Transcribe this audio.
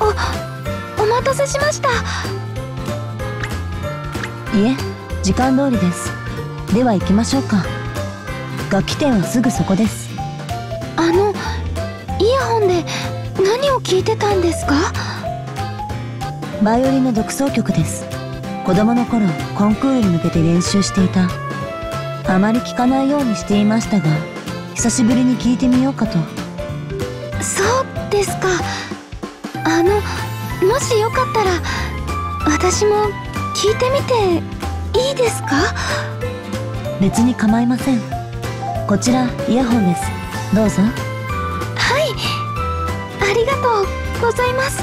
おお待たせしました。いえ時間通りです。では行きましょうか。楽器店はすぐそこです。あのイヤホンで何を聞いてたんですか？バイオリンの独奏曲です。子供の頃コンクールに向けて練習していた。あまり聞かないようにしていましたが久しぶりに聞いてみようかと。そうですかあのもしよかったら私も聞いてみていいですか？別に構いません。こちらイヤホンです。どうぞ。はい。ありがとうございます